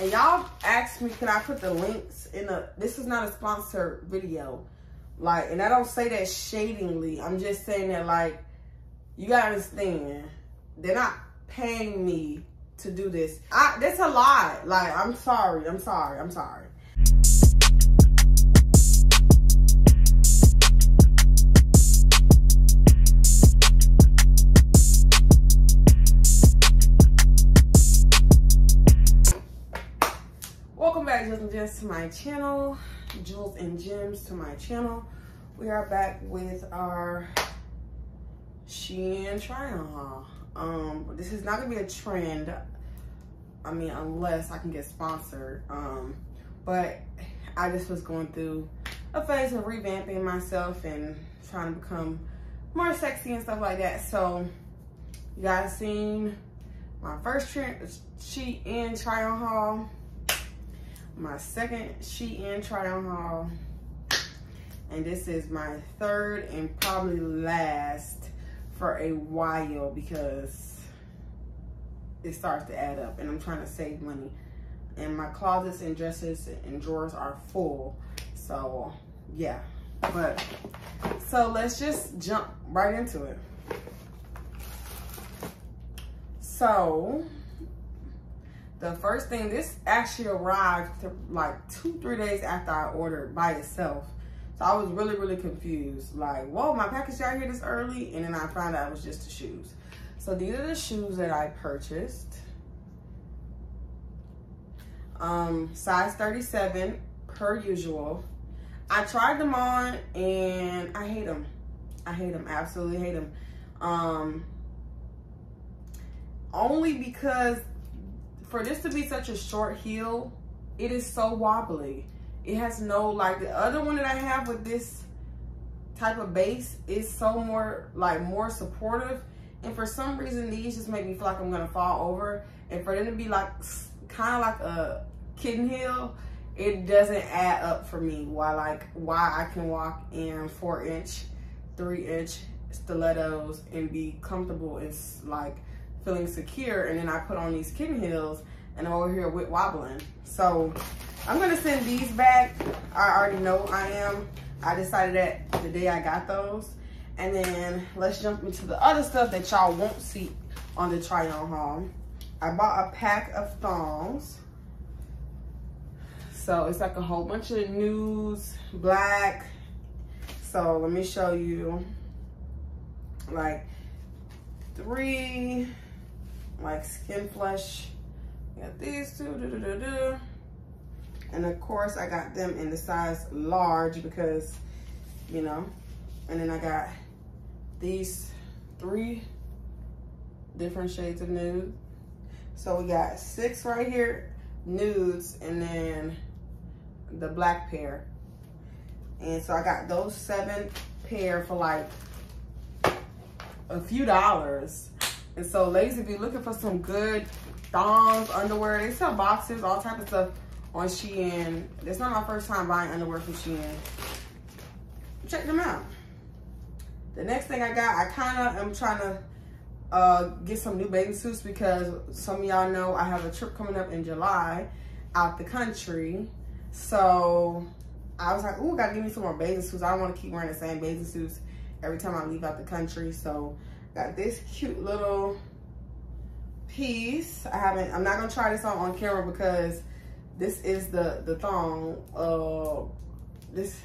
And y'all asked me, can I put the links in the, this is not a sponsored video. Like, and I don't say that shadingly. I'm just saying that like, you gotta understand, they're not paying me to do this. I, that's a lie. Like, I'm sorry, I'm sorry, I'm sorry. Gems, to my channel. Jewels and Gems to my channel. We are back with our Shein try-on haul. Um, this is not gonna be a trend. I mean, unless I can get sponsored. Um, but I just was going through a phase of revamping myself and trying to become more sexy and stuff like that. So you guys seen my first Shein try-on haul my second Shein try-on haul. And this is my third and probably last for a while because it starts to add up and I'm trying to save money. And my closets and dresses and drawers are full. So yeah, but so let's just jump right into it. So the first thing, this actually arrived like two, three days after I ordered by itself. So I was really, really confused. Like, whoa, my package got here this early. And then I found out it was just the shoes. So these are the shoes that I purchased. Um, size 37 per usual. I tried them on and I hate them. I hate them, absolutely hate them. Um, only because for this to be such a short heel, it is so wobbly. It has no, like the other one that I have with this type of base is so more, like more supportive. And for some reason, these just make me feel like I'm gonna fall over. And for them to be like, kind of like a kitten heel, it doesn't add up for me. Why like, why I can walk in four inch, three inch stilettos and be comfortable and like feeling secure and then I put on these kitten heels and I'm over here with wobbling. So I'm gonna send these back. I already know I am. I decided that the day I got those. And then let's jump into the other stuff that y'all won't see on the try on haul. I bought a pack of thongs. So it's like a whole bunch of nudes, black. So let me show you like three like skin flesh. Got these two, doo -doo -doo and of course I got them in the size large because, you know, and then I got these three different shades of nude. So we got six right here, nudes, and then the black pair. And so I got those seven pair for like a few dollars. And so ladies, if you're looking for some good thongs, underwear, they sell boxes, all type of stuff on Shein. It's not my first time buying underwear from Shein. Check them out. The next thing I got, I kind of am trying to uh, get some new bathing suits because some of y'all know I have a trip coming up in July out the country. So I was like, ooh, gotta give me some more bathing suits. I don't want to keep wearing the same bathing suits every time I leave out the country. So Got this cute little piece. I haven't, I'm not gonna try this on on camera because this is the, the thong. Uh, this,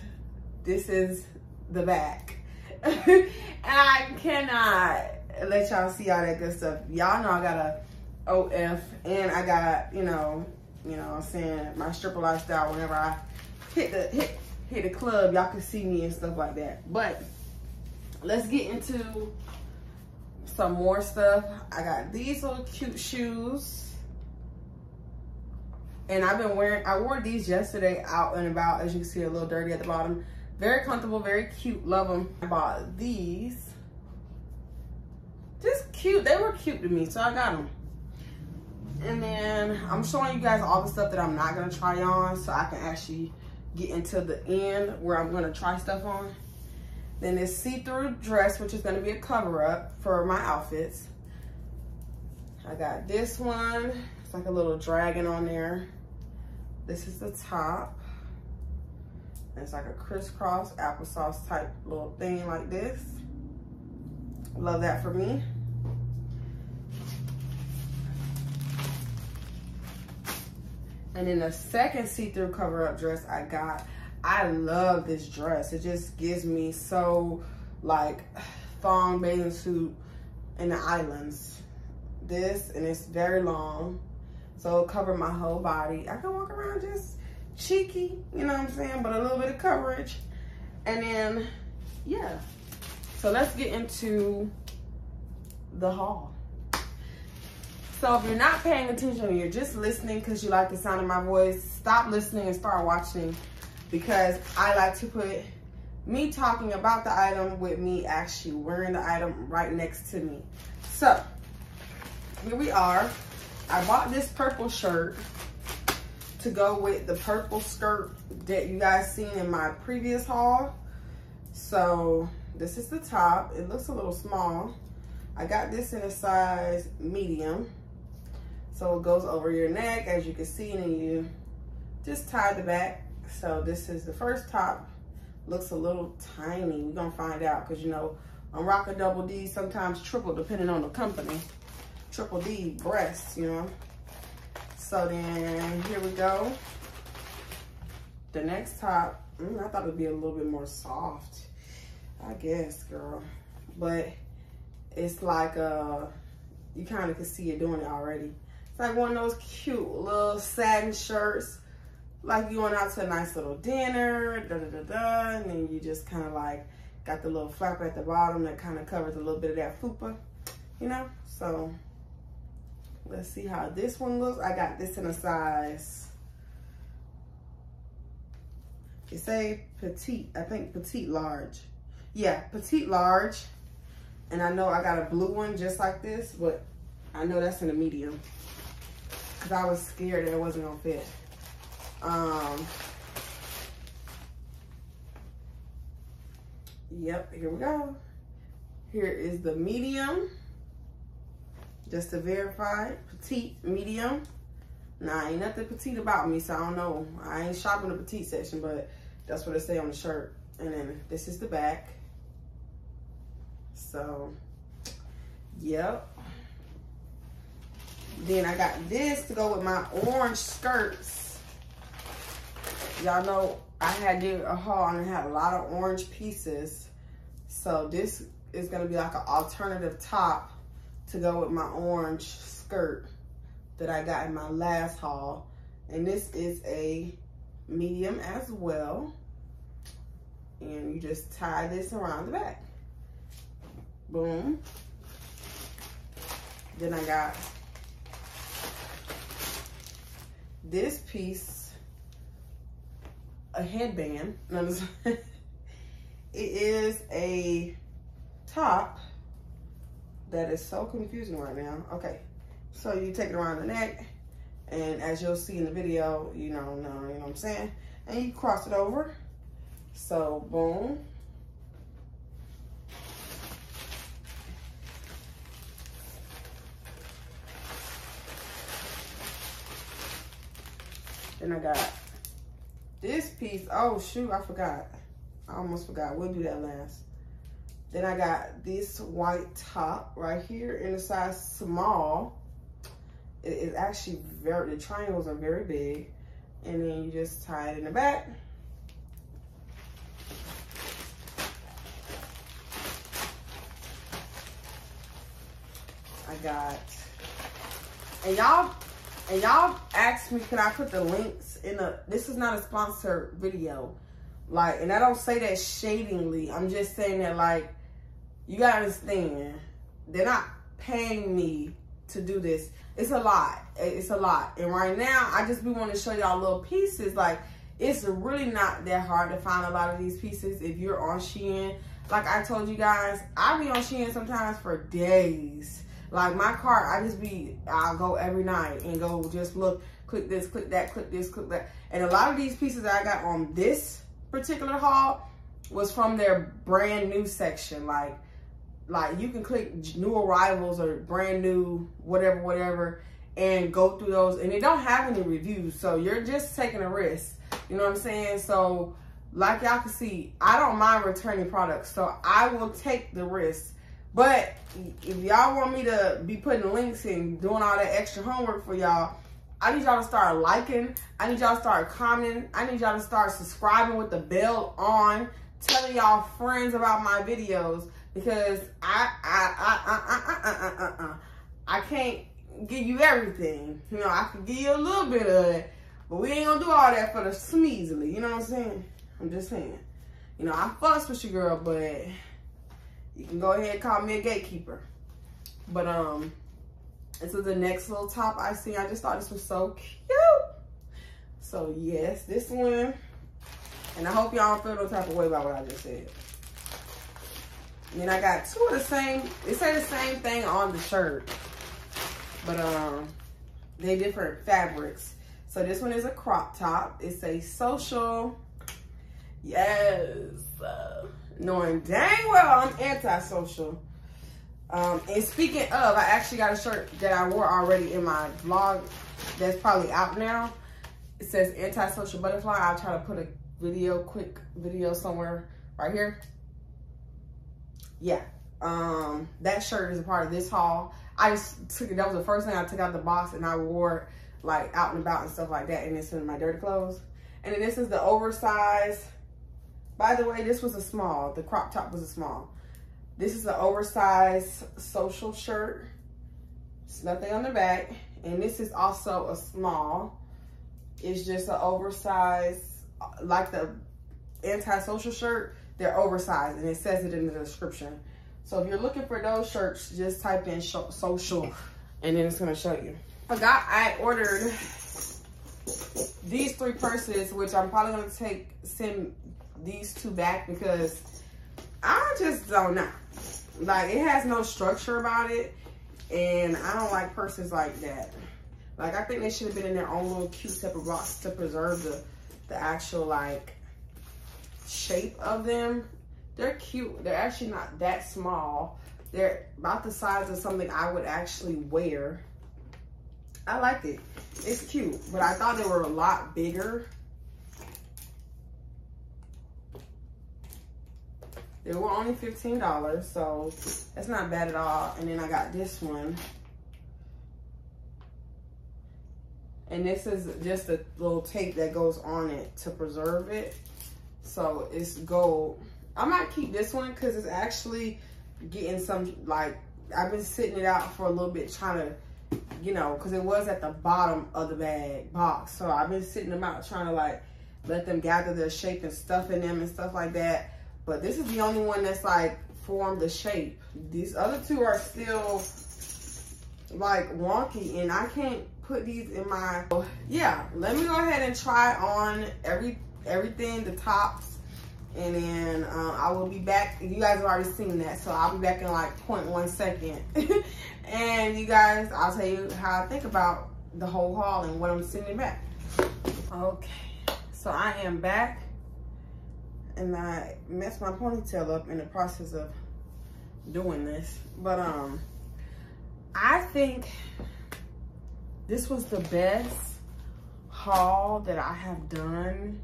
this is the back. I cannot let y'all see all that good stuff. Y'all know I got a OF and I got, you know, you know I'm saying, my stripper lifestyle whenever I hit the hit hit the club, y'all can see me and stuff like that. But let's get into some more stuff. I got these little cute shoes. And I've been wearing, I wore these yesterday out and about. As you can see, a little dirty at the bottom. Very comfortable, very cute. Love them. I bought these. Just cute. They were cute to me, so I got them. And then I'm showing you guys all the stuff that I'm not going to try on so I can actually get into the end where I'm going to try stuff on. Then this see-through dress, which is gonna be a cover-up for my outfits. I got this one. It's like a little dragon on there. This is the top. It's like a crisscross applesauce type little thing like this. Love that for me. And then the second see-through cover-up dress I got, I love this dress. It just gives me so like thong bathing suit in the islands. This, and it's very long. So it'll cover my whole body. I can walk around just cheeky, you know what I'm saying? But a little bit of coverage. And then, yeah. So let's get into the haul. So if you're not paying attention, or you're just listening because you like the sound of my voice, stop listening and start watching because I like to put me talking about the item with me actually wearing the item right next to me. So here we are. I bought this purple shirt to go with the purple skirt that you guys seen in my previous haul. So this is the top. It looks a little small. I got this in a size medium. So it goes over your neck, as you can see, and you just tie the back. So this is the first top. Looks a little tiny. We're gonna find out, because you know, I'm rocking double D, sometimes triple, depending on the company. Triple D breasts, you know. So then, here we go. The next top, mm, I thought it would be a little bit more soft. I guess, girl. But it's like, uh, you kind of can see it doing it already. It's like one of those cute little satin shirts. Like you going out to a nice little dinner, da da da da, and then you just kind of like got the little flap at the bottom that kind of covers a little bit of that fupa, you know? So let's see how this one looks. I got this in a size, it say petite, I think petite large. Yeah, petite large. And I know I got a blue one just like this, but I know that's in a medium because I was scared that it wasn't gonna fit. Um, yep, here we go. Here is the medium, just to verify, petite, medium. Now, ain't nothing petite about me, so I don't know. I ain't shopping the petite section, but that's what it say on the shirt. And then this is the back. So, yep. Then I got this to go with my orange skirts. Y'all know I had did a haul and had a lot of orange pieces. So this is gonna be like an alternative top to go with my orange skirt that I got in my last haul. And this is a medium as well. And you just tie this around the back. Boom. Then I got this piece, a headband. it is a top that is so confusing right now. Okay, so you take it around the neck, and as you'll see in the video, you know, no, you know what I'm saying? And you cross it over. So, boom. Then I got this piece. Oh, shoot, I forgot. I almost forgot. We'll do that last. Then I got this white top right here in a size small. It is actually very, the triangles are very big. And then you just tie it in the back. I got, and y'all and y'all asked me, can I put the links in the, this is not a sponsored video. Like, and I don't say that shadingly. I'm just saying that like, you gotta understand, they're not paying me to do this. It's a lot. It's a lot. And right now, I just be wanting to show y'all little pieces. Like, it's really not that hard to find a lot of these pieces if you're on Shein. Like I told you guys, I be on Shein sometimes for days. Like my cart, I just be, I'll go every night and go just look, click this, click that, click this, click that. And a lot of these pieces that I got on this particular haul was from their brand new section. Like, like you can click new arrivals or brand new, whatever, whatever. and go through those and they don't have any reviews. So you're just taking a risk. You know what I'm saying? So like y'all can see, I don't mind returning products. So I will take the risk. But if y'all want me to be putting links and doing all that extra homework for y'all, I need y'all to start liking. I need y'all to start commenting. I need y'all to start subscribing with the bell on, telling y'all friends about my videos because I I I I I I I, I, I can't give you everything. You know, I can give you a little bit of it, but we ain't gonna do all that for the smeasily. You know what I'm saying? I'm just saying. You know, I fuss with your girl, but you can go ahead and call me a gatekeeper. But um, this is the next little top I see. I just thought this was so cute. So yes, this one. And I hope y'all don't feel no type of way about what I just said. And then I got two of the same, they say the same thing on the shirt. But um, they different fabrics. So this one is a crop top. It's a social, yes. Uh, knowing dang well I'm antisocial. Um, and speaking of, I actually got a shirt that I wore already in my vlog that's probably out now. It says antisocial butterfly. I'll try to put a video, quick video somewhere right here. Yeah, um, that shirt is a part of this haul. I just took it, that was the first thing I took out the box and I wore like out and about and stuff like that. And it's in my dirty clothes. And then this is the oversized. By the way, this was a small. The crop top was a small. This is an oversized social shirt. It's nothing on the back. And this is also a small. It's just an oversized, like the anti-social shirt, they're oversized. And it says it in the description. So if you're looking for those shirts, just type in social and then it's gonna show you. I got, I ordered these three purses, which I'm probably gonna take, send these two back because I just don't know. Like it has no structure about it. And I don't like purses like that. Like I think they should have been in their own little cute separate box to preserve the, the actual like shape of them. They're cute. They're actually not that small. They're about the size of something I would actually wear. I like it. It's cute, but I thought they were a lot bigger. They were only $15, so that's not bad at all. And then I got this one. And this is just a little tape that goes on it to preserve it. So it's gold. I might keep this one because it's actually getting some, like, I've been sitting it out for a little bit trying to, you know, because it was at the bottom of the bag box. So I've been sitting them out trying to, like, let them gather their shape and stuff in them and stuff like that. But this is the only one that's like formed the shape. These other two are still like wonky and I can't put these in my, yeah, let me go ahead and try on every everything, the tops, and then uh, I will be back. You guys have already seen that, so I'll be back in like 0.1 second. and you guys, I'll tell you how I think about the whole haul and what I'm sending back. Okay, so I am back and I messed my ponytail up in the process of doing this. But um, I think this was the best haul that I have done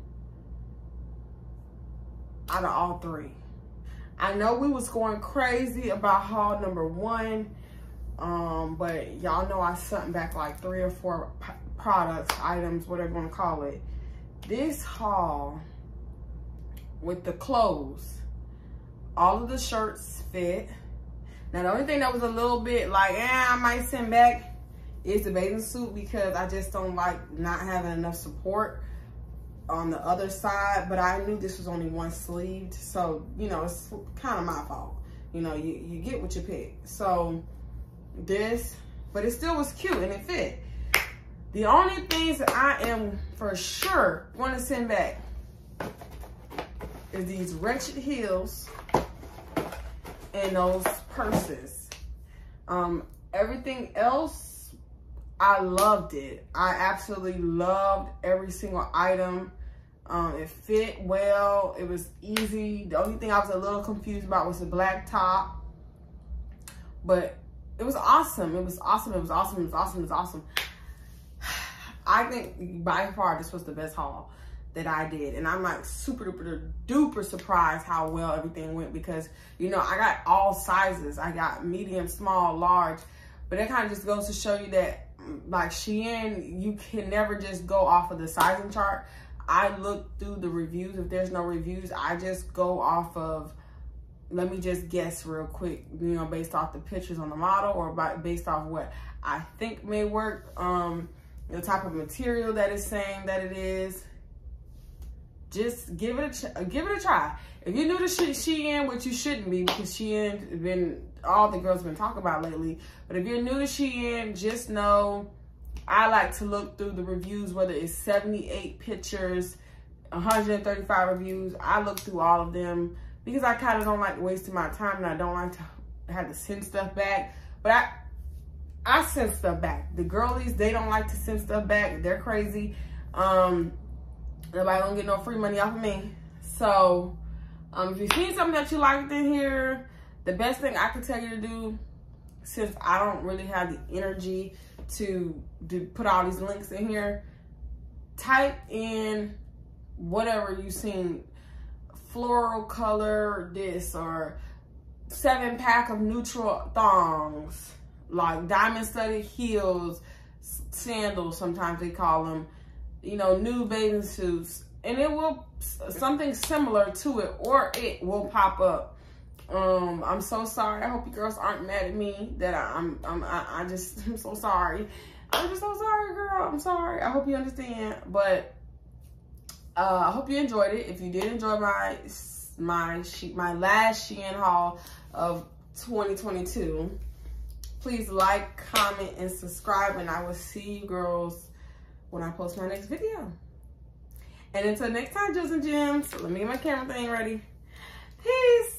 out of all three. I know we was going crazy about haul number one, um, but y'all know I sent back like three or four products, items, whatever you want to call it. This haul with the clothes. All of the shirts fit. Now, the only thing that was a little bit like, eh, I might send back is the bathing suit because I just don't like not having enough support on the other side. But I knew this was only one sleeved. So, you know, it's kind of my fault. You know, you, you get what you pick. So, this, but it still was cute and it fit. The only things that I am for sure going to send back is these wretched heels and those purses. Um, everything else, I loved it. I absolutely loved every single item. Um, it fit well. It was easy. The only thing I was a little confused about was the black top. But it was awesome. It was awesome. It was awesome. It was awesome. It was awesome. I think by far this was the best haul that I did. And I'm like super duper duper surprised how well everything went because, you know, I got all sizes. I got medium, small, large. But it kind of just goes to show you that like Shein, you can never just go off of the sizing chart. I look through the reviews. If there's no reviews, I just go off of, let me just guess real quick, you know, based off the pictures on the model or by, based off what I think may work. Um, the type of material that is saying that it is. Just give it a give it a try. If you're new to Shein, which you shouldn't be because Shein been all the girls been talking about lately. But if you're new to Shein, just know I like to look through the reviews, whether it's 78 pictures, 135 reviews. I look through all of them because I kind of don't like wasting my time and I don't like to have to send stuff back. But I I send stuff back. The girlies, they don't like to send stuff back. They're crazy. Um, nobody don't get no free money off of me. So, um, if you see something that you liked in here, the best thing I could tell you to do, since I don't really have the energy to, to put all these links in here, type in whatever you seen, floral color this or seven pack of neutral thongs like diamond studded heels, sandals, sometimes they call them, you know, new bathing suits. And it will, something similar to it, or it will pop up. Um, I'm so sorry. I hope you girls aren't mad at me that I'm, I'm, I, I just, I'm so sorry. I'm just so sorry, girl. I'm sorry. I hope you understand. But uh, I hope you enjoyed it. If you did enjoy my my she, my last Shein haul of 2022, Please like, comment, and subscribe. And I will see you girls when I post my next video. And until next time, Jewels and Gems, let me get my camera thing ready. Peace.